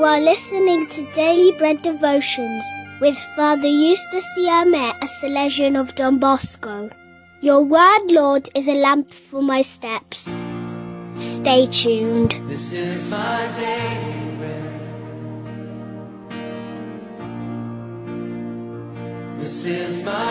You are listening to Daily Bread Devotions with Father Eustace Siame, a Salesian of Don Bosco. Your word, Lord, is a lamp for my steps. Stay tuned. This is my daily bread. This is my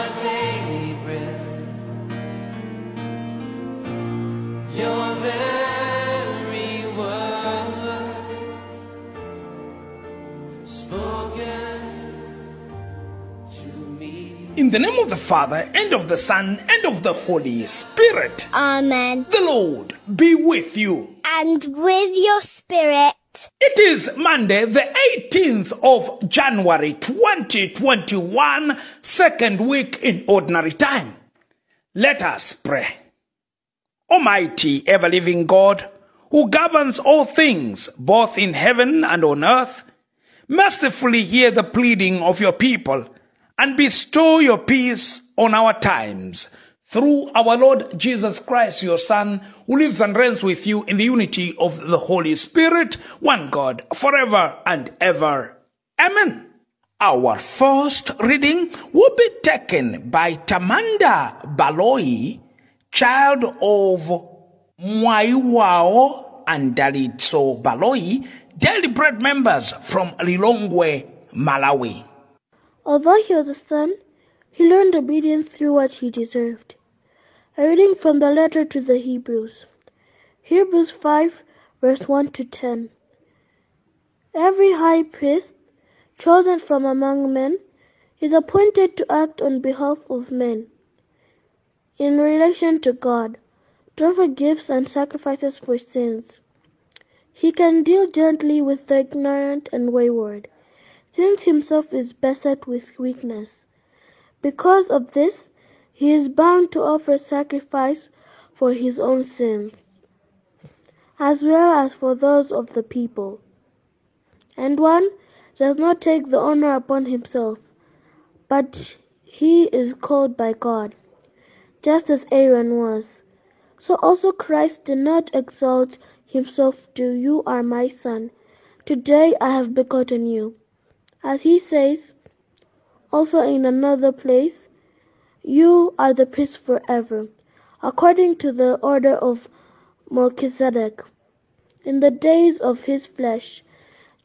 In the name of the Father, and of the Son, and of the Holy Spirit. Amen. The Lord be with you. And with your spirit, It is Monday, the 18th of January 2021, second week in ordinary time. Let us pray. Almighty, ever living God, who governs all things, both in heaven and on earth, mercifully hear the pleading of your people and bestow your peace on our times through our Lord Jesus Christ, your Son, who lives and reigns with you in the unity of the Holy Spirit, one God, forever and ever. Amen. Our first reading will be taken by Tamanda Baloi, child of Mwaiwao and Dalitso Baloi, Daily Bread members from Lilongwe, Malawi. Although he was a son, he learned obedience through what he deserved. A reading from the letter to the Hebrews. Hebrews 5, verse 1 to 10. Every high priest, chosen from among men, is appointed to act on behalf of men in relation to God, to offer gifts and sacrifices for sins. He can deal gently with the ignorant and wayward, since himself is beset with weakness. Because of this, he is bound to offer sacrifice for his own sins, as well as for those of the people. And one does not take the honor upon himself, but he is called by God, just as Aaron was. So also Christ did not exalt himself to you are my son. Today I have begotten you. As he says, also in another place, you are the priest forever, according to the order of Melchizedek. In the days of his flesh,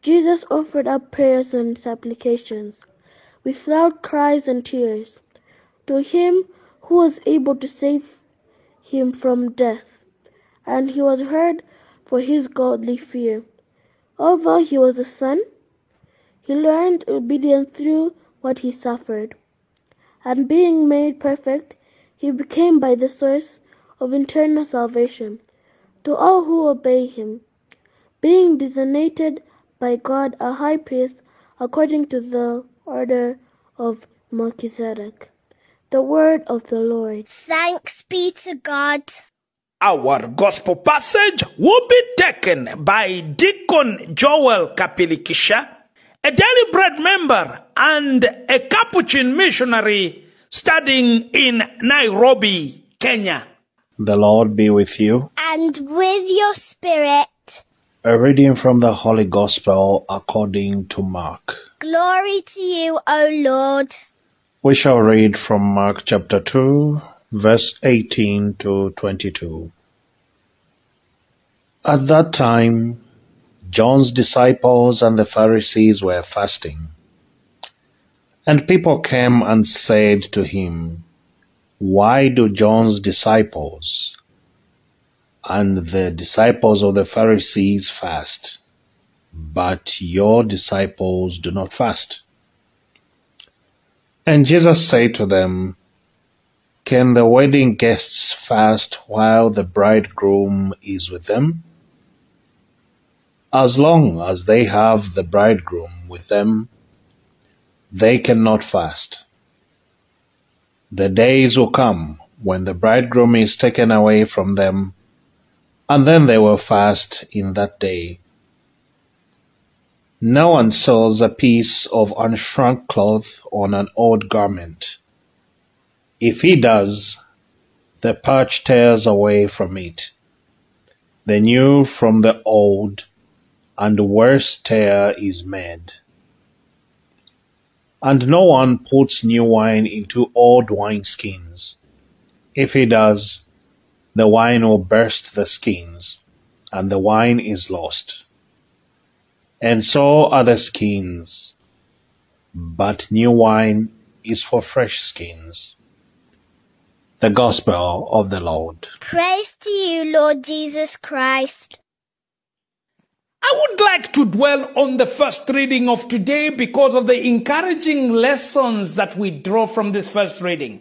Jesus offered up prayers and supplications, with loud cries and tears, to him who was able to save him from death, and he was heard for his godly fear. Although he was a son, he learned obedience through what he suffered. And being made perfect, he became by the source of eternal salvation to all who obey him, being designated by God a high priest according to the order of Melchizedek. The word of the Lord. thanks be to God. Our gospel passage will be taken by Deacon Joel Kapilikisha, a Daily Bread member and a Capuchin missionary studying in Nairobi, Kenya. The Lord be with you. And with your spirit, A reading from the Holy Gospel according to Mark. glory to you, O Lord. We shall read from Mark chapter 2, verse 18 to 22. At that time, John's disciples and the Pharisees were fasting. And people came and said to him, Why do John's disciples and the disciples of the Pharisees fast, but your disciples do not fast? And Jesus said to them, Can the wedding guests fast while the bridegroom is with them? As long as they have the bridegroom with them, they cannot fast. The days will come when the bridegroom is taken away from them, and then they will fast in that day. No one sews a piece of unshrunk cloth on an old garment. If he does, the patch tears away from it. The new from the old, and worse tear is made. And no one puts new wine into old wineskins. If he does, the wine will burst the skins, and the wine is lost. And so are the skins. But new wine is for fresh skins. The Gospel of the Lord. Praise to you, Lord Jesus Christ. I would like to dwell on the first reading of today because of the encouraging lessons that we draw from this first reading.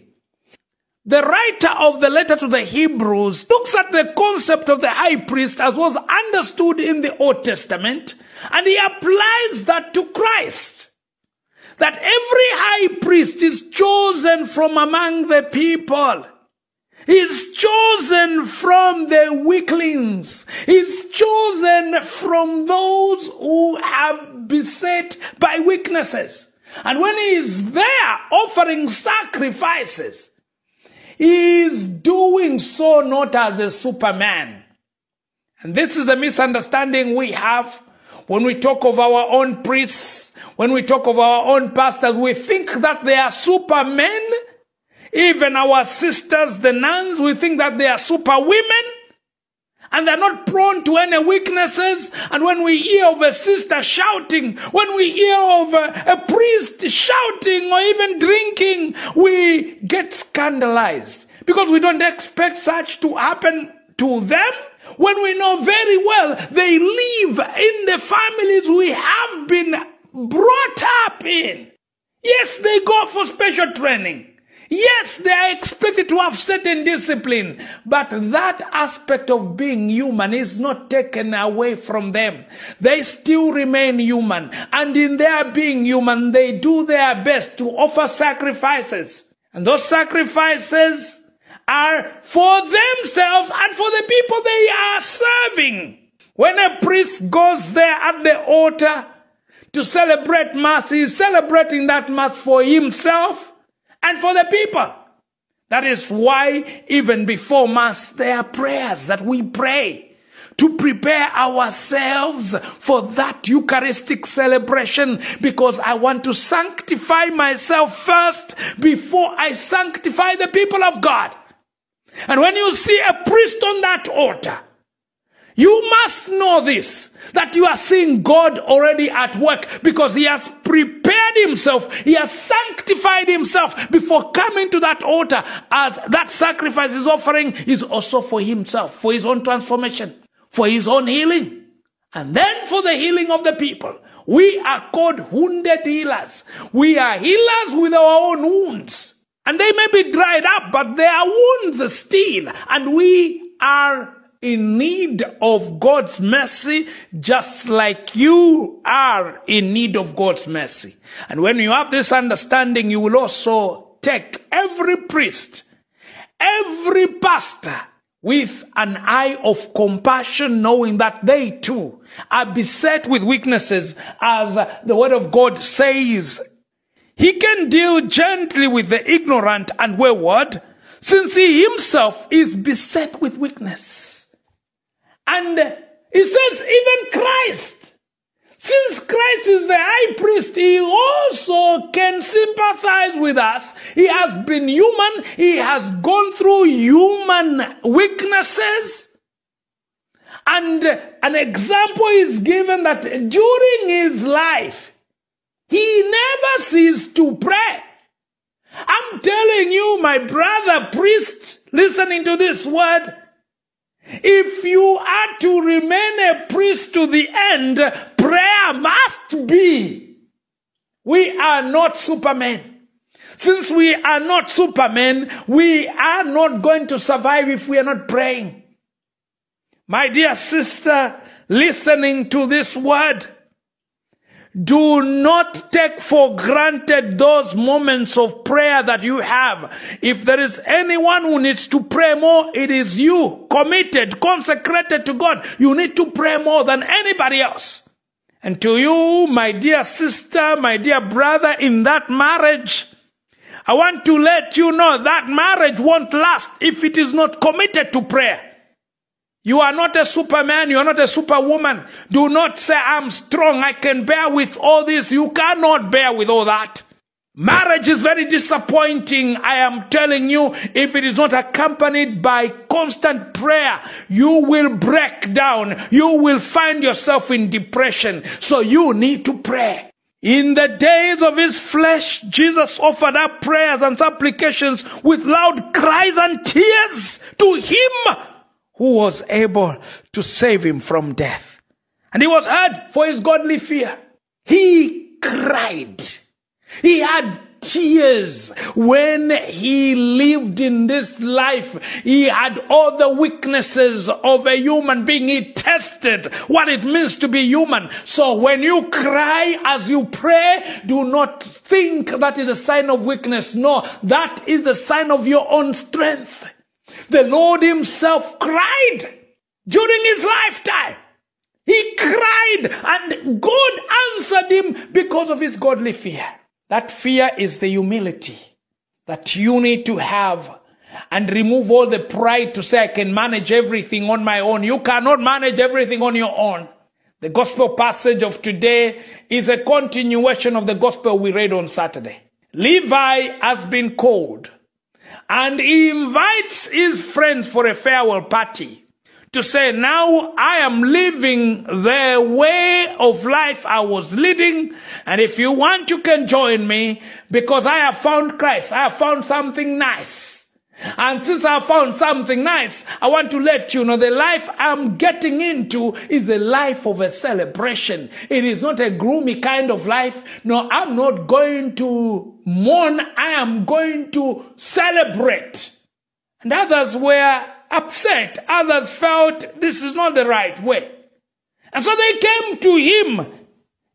The writer of the letter to the Hebrews looks at the concept of the high priest as was understood in the Old Testament and he applies that to Christ. That every high priest is chosen from among the people. He's chosen from the weaklings. He's chosen from those who have beset by weaknesses. And when he is there offering sacrifices, he is doing so not as a superman. And this is a misunderstanding we have when we talk of our own priests, when we talk of our own pastors, we think that they are supermen even our sisters, the nuns, we think that they are super women and they're not prone to any weaknesses. And when we hear of a sister shouting, when we hear of a, a priest shouting or even drinking, we get scandalized because we don't expect such to happen to them when we know very well they live in the families we have been brought up in. Yes, they go for special training. Yes, they are expected to have certain discipline, but that aspect of being human is not taken away from them. They still remain human, and in their being human, they do their best to offer sacrifices. And those sacrifices are for themselves and for the people they are serving. When a priest goes there at the altar to celebrate Mass, he is celebrating that Mass for himself and for the people. That is why even before Mass, there are prayers that we pray to prepare ourselves for that Eucharistic celebration because I want to sanctify myself first before I sanctify the people of God. And when you see a priest on that altar, you must know this, that you are seeing God already at work because He has prepared Himself, He has sanctified Himself before coming to that altar as that sacrifice is offering is also for Himself, for His own transformation, for His own healing, and then for the healing of the people. We are called wounded healers. We are healers with our own wounds. And they may be dried up, but they are wounds still. And we are in need of God's mercy, just like you are in need of God's mercy. And when you have this understanding, you will also take every priest, every pastor, with an eye of compassion, knowing that they too are beset with weaknesses, as the word of God says. He can deal gently with the ignorant and wayward, since he himself is beset with weakness. And he says, even Christ, since Christ is the high priest, he also can sympathize with us. He has been human. He has gone through human weaknesses. And an example is given that during his life, he never ceased to pray. I'm telling you, my brother priest, listening to this word, if you are to remain a priest to the end, prayer must be. We are not supermen. Since we are not supermen, we are not going to survive if we are not praying. My dear sister, listening to this word, do not take for granted those moments of prayer that you have. If there is anyone who needs to pray more, it is you, committed, consecrated to God. You need to pray more than anybody else. And to you, my dear sister, my dear brother, in that marriage, I want to let you know that marriage won't last if it is not committed to prayer. You are not a superman. You are not a superwoman. Do not say, I'm strong. I can bear with all this. You cannot bear with all that. Marriage is very disappointing. I am telling you, if it is not accompanied by constant prayer, you will break down. You will find yourself in depression. So you need to pray. In the days of his flesh, Jesus offered up prayers and supplications with loud cries and tears to him who was able to save him from death. And he was heard for his godly fear. He cried. He had tears when he lived in this life. He had all the weaknesses of a human being. He tested what it means to be human. So when you cry as you pray, do not think that is a sign of weakness. No, that is a sign of your own strength. The Lord himself cried during his lifetime. He cried and God answered him because of his godly fear. That fear is the humility that you need to have and remove all the pride to say, I can manage everything on my own. You cannot manage everything on your own. The gospel passage of today is a continuation of the gospel we read on Saturday. Levi has been called and he invites his friends for a farewell party to say, now I am living the way of life I was leading. And if you want, you can join me because I have found Christ. I have found something nice. And since I found something nice, I want to let you know the life I'm getting into is a life of a celebration. It is not a gloomy kind of life. No, I'm not going to mourn. I am going to celebrate. And others were upset. Others felt this is not the right way. And so they came to him.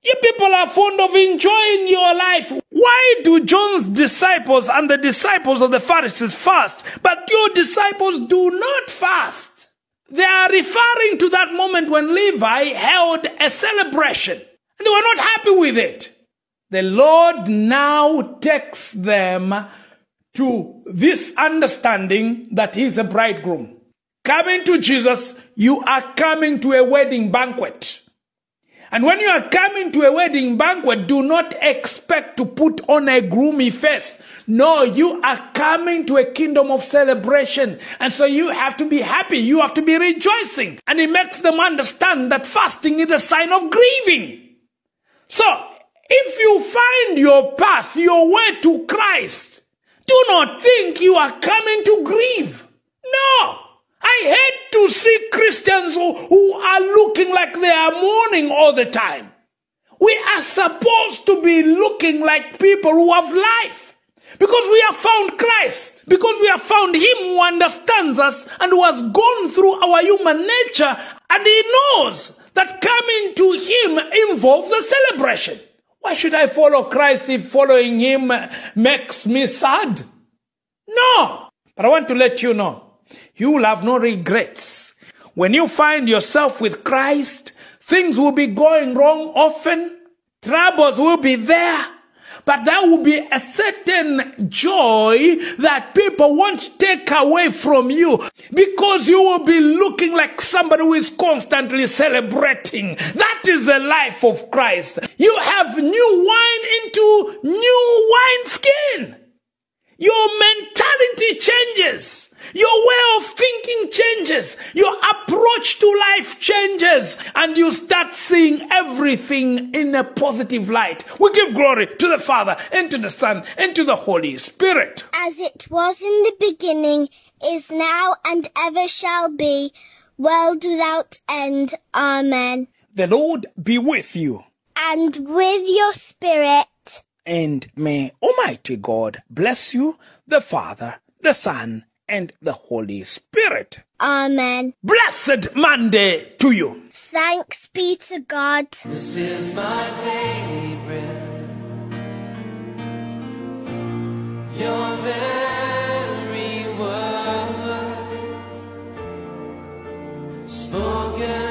You people are fond of enjoying your life. Why do John's disciples and the disciples of the Pharisees fast, but your disciples do not fast? They are referring to that moment when Levi held a celebration and they were not happy with it. The Lord now takes them to this understanding that he's a bridegroom. Coming to Jesus, you are coming to a wedding banquet. And when you are coming to a wedding banquet, do not expect to put on a gloomy face. No, you are coming to a kingdom of celebration. And so you have to be happy. You have to be rejoicing. And it makes them understand that fasting is a sign of grieving. So, if you find your path, your way to Christ, do not think you are coming to grieve. No. I hate to see Christians who, who are looking like they are mourning all the time. We are supposed to be looking like people who have life. Because we have found Christ. Because we have found Him who understands us and who has gone through our human nature. And He knows that coming to Him involves a celebration. Why should I follow Christ if following Him makes me sad? No. But I want to let you know, you will have no regrets. When you find yourself with Christ, things will be going wrong often. Troubles will be there. But there will be a certain joy that people won't take away from you because you will be looking like somebody who is constantly celebrating. That is the life of Christ. You have new wine into new wine skin. Your mentality changes. Your way of thinking changes. Your approach to life changes. And you start seeing everything in a positive light. We give glory to the Father, and to the Son, and to the Holy Spirit. As it was in the beginning, is now, and ever shall be, world without end. Amen. The Lord be with you. And with your spirit. And may Almighty God bless you, the Father, the Son, and the Holy Spirit. Amen. Blessed Monday to you. Thanks be to God. This is my daily bread. Your very word spoken